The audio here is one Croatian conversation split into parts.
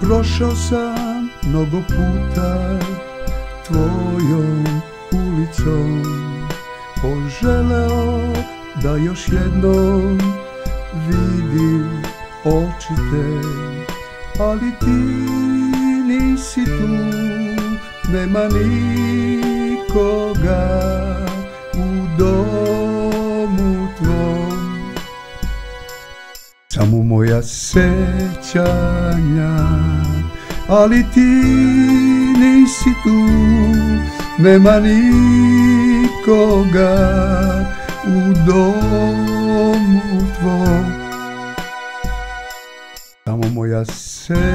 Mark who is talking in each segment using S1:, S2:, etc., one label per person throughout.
S1: Prošao sam mnogo puta tvojom ulicom. Poželeo da još jednom vidim oči te Ali ti nisi tu, nema nikoga Samo moja sećanja, ali ti nisi tu, nema nikoga u domu tvom Samo moja sećanja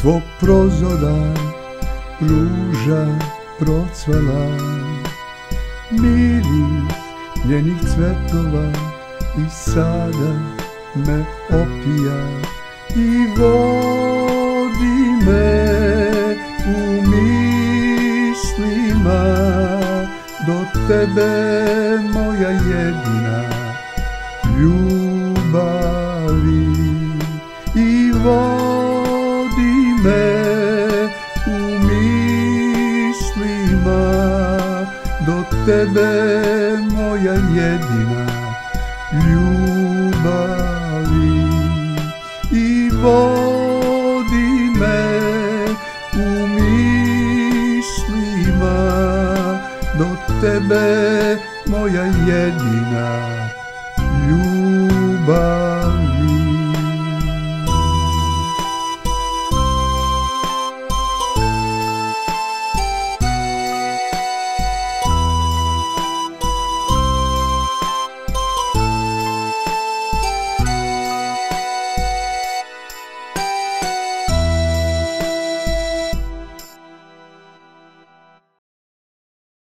S1: tvog prozora ruža procvala Miris njenih cvetova i sada me opija I vodi me u mislima. Do tebe moja jedina ljubavi tebe moja jedina ljubavi. I vodi me u mislima do tebe moja jedina ljubavi